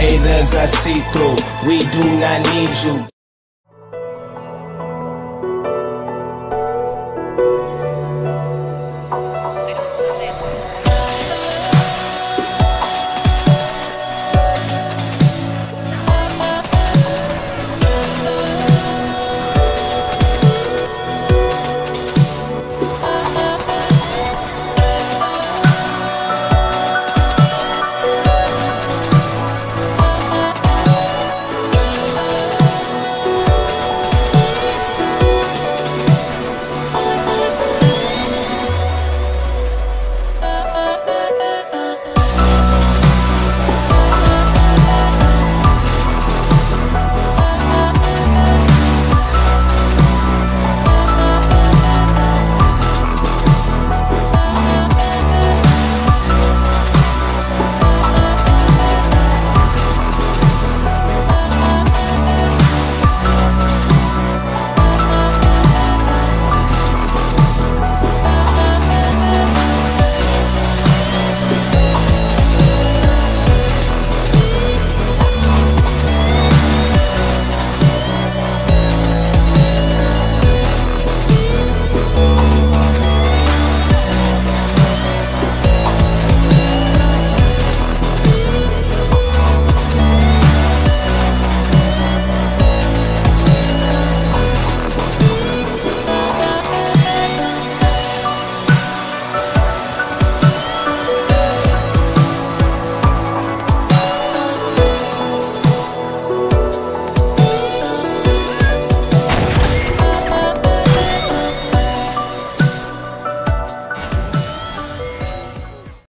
Haters I see through, we do not need you.